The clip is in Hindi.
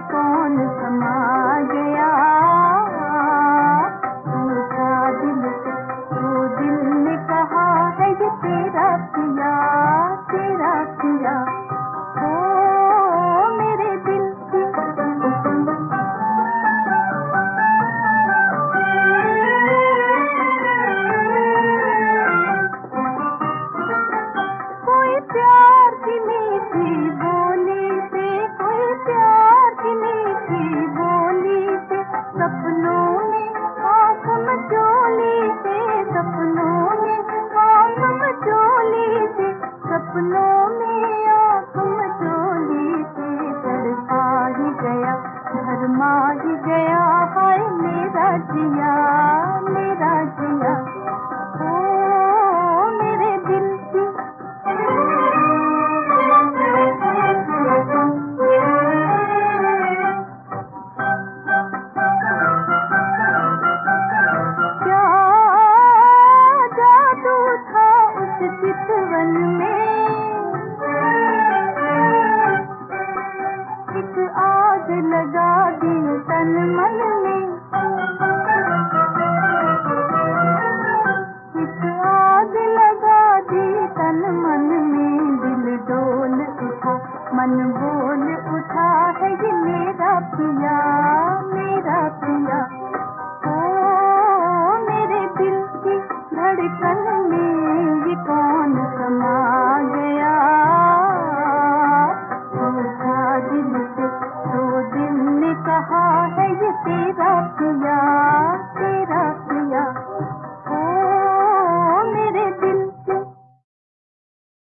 कौन समाज गया गया मेरा जिया मेरा जिया। ओ, मेरे दिल की क्या जादू था उस चितवन में? मन में। लगा दी तन मन में, दिल डोल उठा। मन बोल उठा है मेरा पिया मेरा पिया। ओ, मेरे दिल की धड़कन ये तेरा पिया